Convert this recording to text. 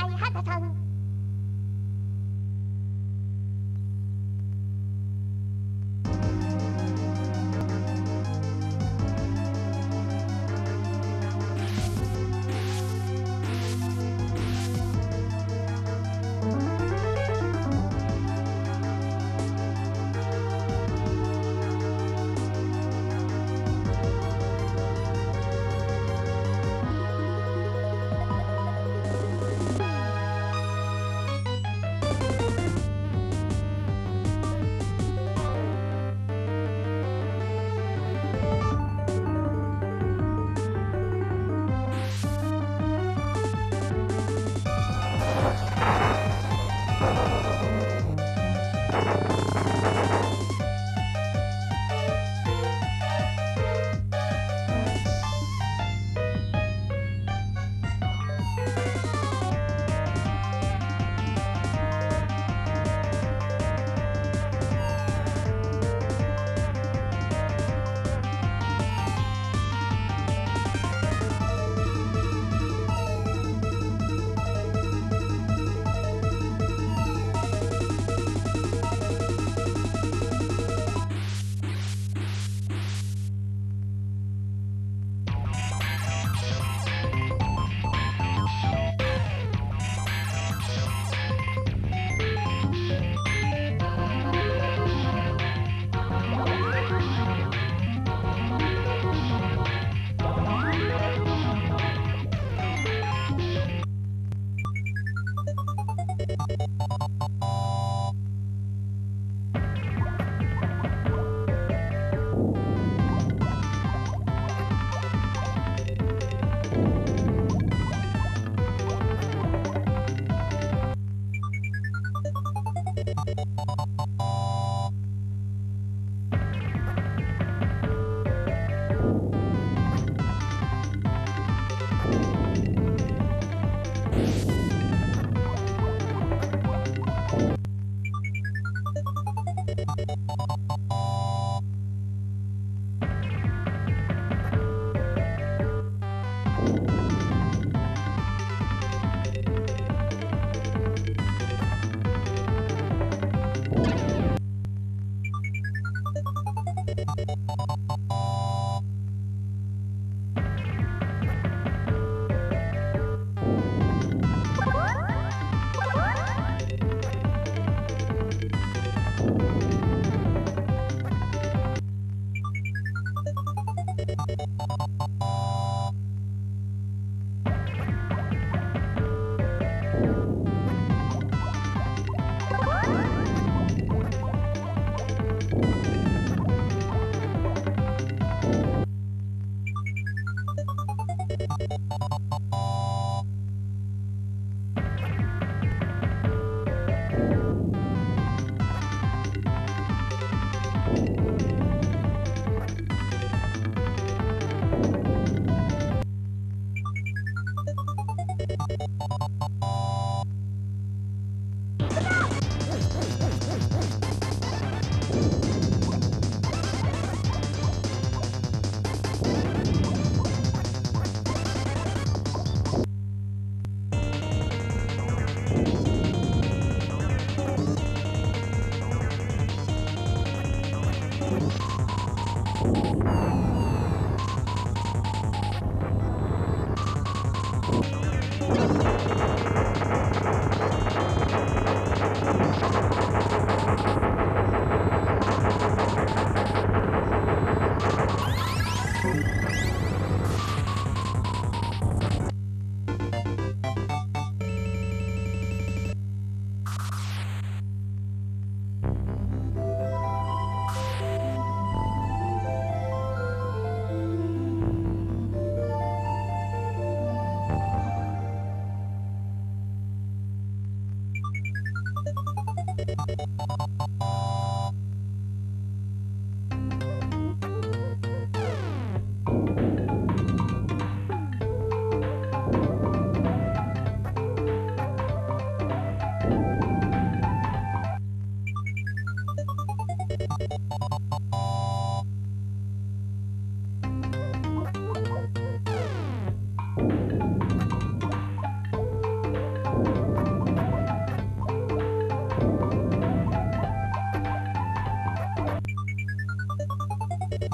バイハタさん。